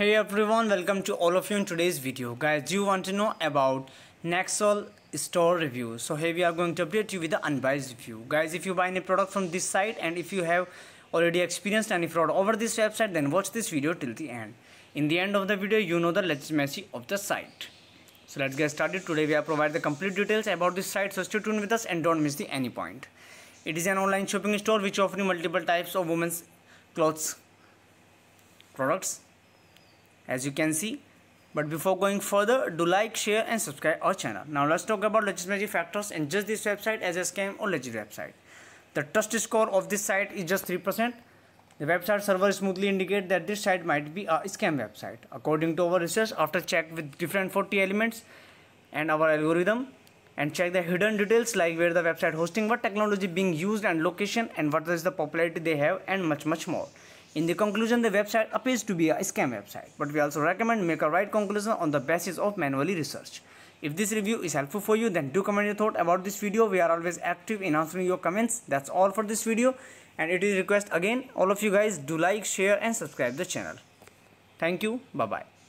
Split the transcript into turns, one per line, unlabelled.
Hey everyone, welcome to all of you in today's video. Guys, you want to know about Noxel store review. So here we are going to update you with the unbiased review. Guys, if you buy any product from this site and if you have already experienced any fraud over this website, then watch this video till the end. In the end of the video, you know the legitimacy of the site. So let's get started. Today we are provided the complete details about this site. So stay tuned with us and don't miss the any point. It is an online shopping store which offering multiple types of women's clothes products as you can see. But before going further do like share and subscribe our channel. Now let's talk about legitimacy factors and judge this website as a scam or legit website. The trust score of this site is just 3% the website server smoothly indicate that this site might be a scam website. According to our research after check with different 40 elements and our algorithm and check the hidden details like where the website hosting what technology being used and location and what is the popularity they have and much much more in the conclusion, the website appears to be a scam website, but we also recommend make a right conclusion on the basis of manually research. If this review is helpful for you, then do comment your thought about this video. We are always active in answering your comments. That's all for this video. And it is request again, all of you guys do like, share and subscribe the channel. Thank you. Bye-bye.